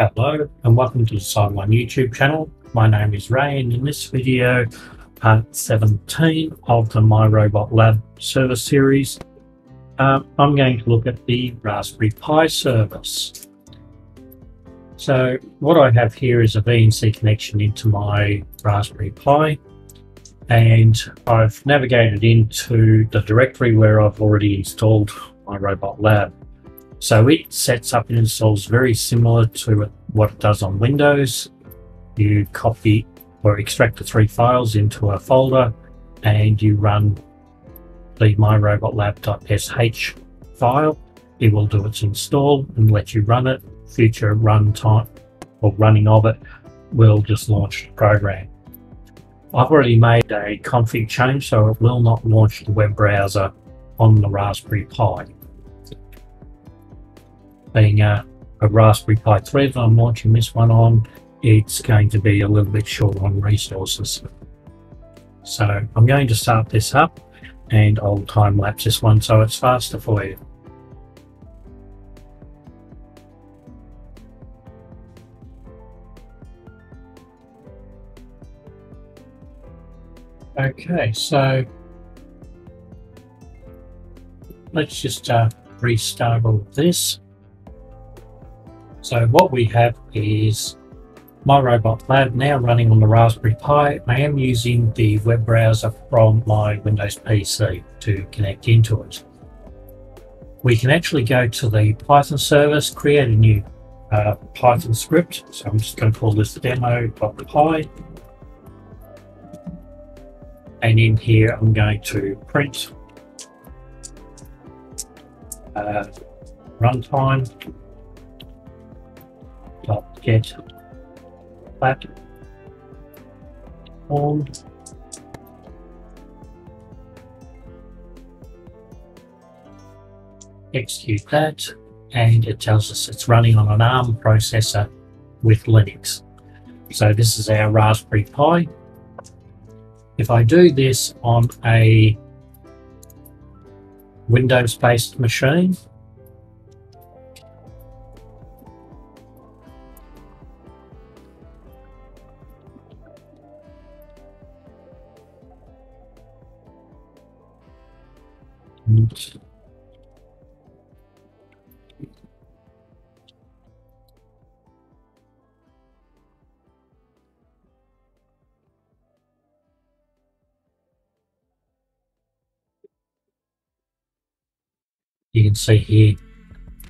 Hello and welcome to the CyberOne YouTube channel. My name is Ray and in this video, part 17 of the MyRobotLab service series, um, I'm going to look at the Raspberry Pi service. So what I have here is a VNC connection into my Raspberry Pi and I've navigated into the directory where I've already installed MyRobotLab. So it sets up and installs very similar to what it does on Windows. You copy or extract the three files into a folder and you run the myrobotlab.sh file. It will do its install and let you run it. Future run time or running of it will just launch the program. I've already made a config change so it will not launch the web browser on the Raspberry Pi being a, a Raspberry Pi 3 that I'm launching this one on, it's going to be a little bit short on resources. So I'm going to start this up and I'll time lapse this one so it's faster for you. Okay, so let's just uh, restart all of this. So what we have is MyRobotLab now running on the Raspberry Pi. I am using the web browser from my Windows PC to connect into it. We can actually go to the Python service, create a new uh, Python script. So I'm just going to call this demo.py. And in here, I'm going to print uh, runtime get platform execute that and it tells us it's running on an ARM processor with Linux. So this is our Raspberry Pi. If I do this on a Windows-based machine, you can see here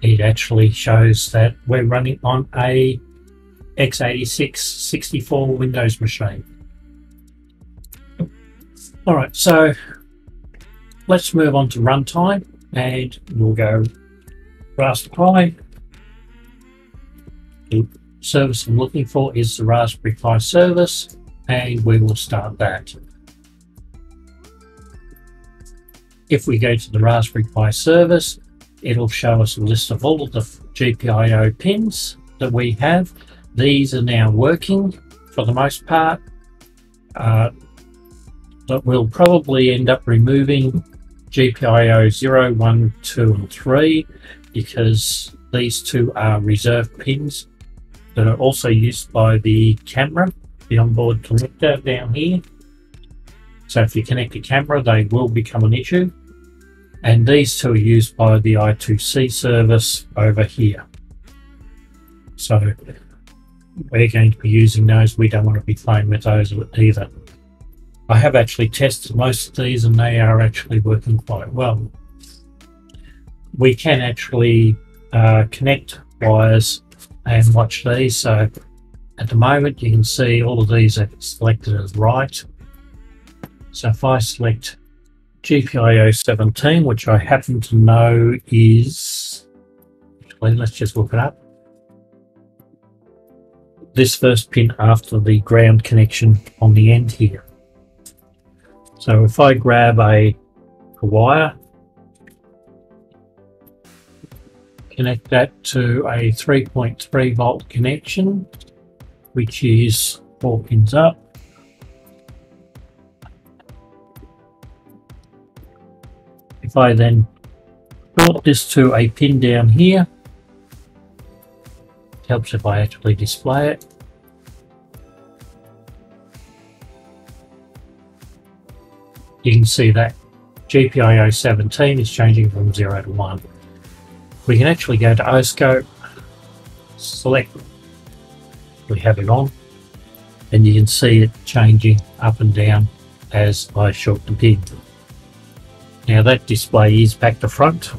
it actually shows that we're running on a x86 64 Windows machine. All right, so let's move on to runtime and we'll go Raspberry Pi. The service I'm looking for is the Raspberry Pi service and we will start that. If we go to the Raspberry Pi service, it'll show us a list of all of the GPIO pins that we have. These are now working for the most part. Uh, but we'll probably end up removing GPIO 0, 1, 2 and 3 because these two are reserve pins that are also used by the camera, the onboard connector down here. So if you connect a camera, they will become an issue. And these two are used by the I2C service over here. So we're going to be using those. We don't want to be playing with those either. I have actually tested most of these and they are actually working quite well. We can actually uh, connect wires and watch these. So at the moment you can see all of these are selected as right. So if I select GPIO 17, which I happen to know is, actually let's just look it up. This first pin after the ground connection on the end here. So if I grab a, a wire, connect that to a 3.3 volt connection, which is four pins up. If I then short this to a pin down here, Helps if I actually display it. You can see that GPIO 17 is changing from 0 to 1. We can actually go to OSCOPE, select, we have it on, and you can see it changing up and down as I short the pin. Now that display is back to front.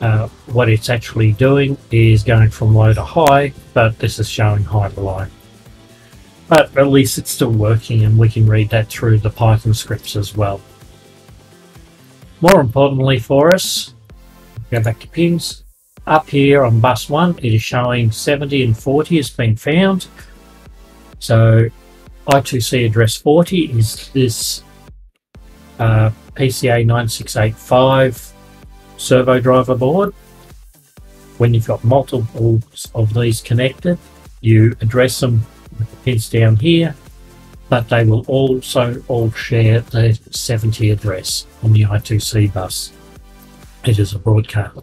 Uh, what it's actually doing is going from low to high, but this is showing high to low. But at least it's still working and we can read that through the Python scripts as well. More importantly for us, go back to pins. Up here on bus 1 it is showing 70 and 40 has been found. So I2C address 40 is this uh, PCA 9685 servo driver board. When you've got multiple of these connected, you address them pins down here, but they will also all share the 70 address on the I2C bus. It is a broadcast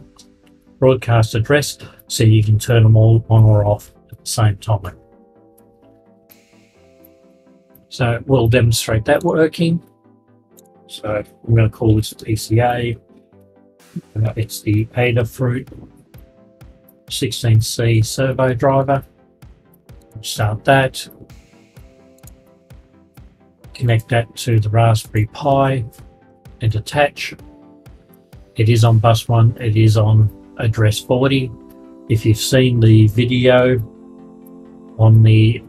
broadcast address, so you can turn them all on or off at the same time. So we'll demonstrate that working. So I'm going to call this PCA. It's the Adafruit 16C servo driver. Start that. Connect that to the Raspberry Pi and attach. It is on bus 1, it is on address 40. If you've seen the video on the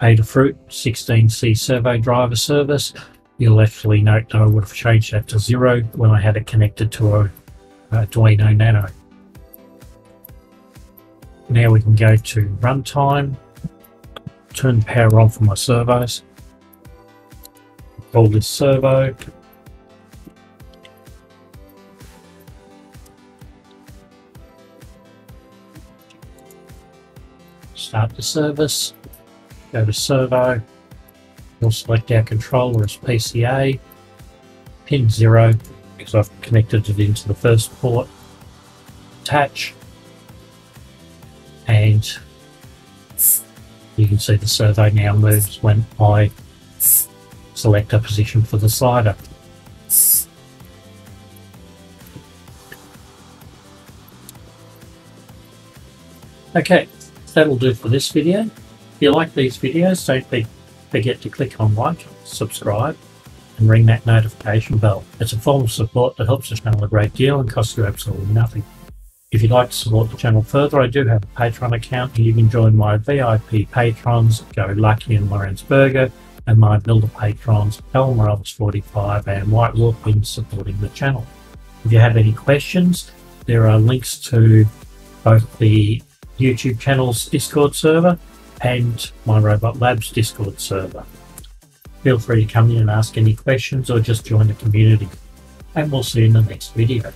Adafruit 16C servo driver service, you'll actually note that I would have changed that to zero when I had it connected to a uh, Arduino Nano. Now we can go to runtime, turn power on for my servos, call this servo, start the service, go to servo, we'll select our controller as PCA, pin 0 because I've connected it into the first port, attach, and you can see the servo now moves when I select a position for the slider. Okay, that'll do for this video. If you like these videos, don't forget to click on like, subscribe, and ring that notification bell. It's a form of support that helps the channel a great deal and costs you absolutely nothing. If you'd like to support the channel further, I do have a Patreon account and you can join my VIP patrons, GoLucky and Louwrens Burger, and my Builder patrons, Lmorales45 and White Wolf in supporting the channel. If you have any questions, there are links to both the YouTube channel's Discord server and MyRobotLab's Discord server. Feel free to come in and ask any questions or just join the community. And we'll see you in the next video.